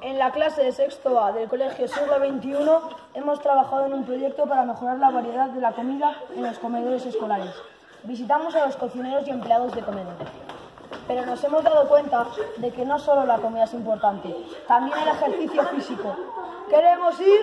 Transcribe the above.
En la clase de sexto A del Colegio Siglo XXI hemos trabajado en un proyecto para mejorar la variedad de la comida en los comedores escolares. Visitamos a los cocineros y empleados de comedor. Pero nos hemos dado cuenta de que no solo la comida es importante, también el ejercicio físico. ¿Queremos ir?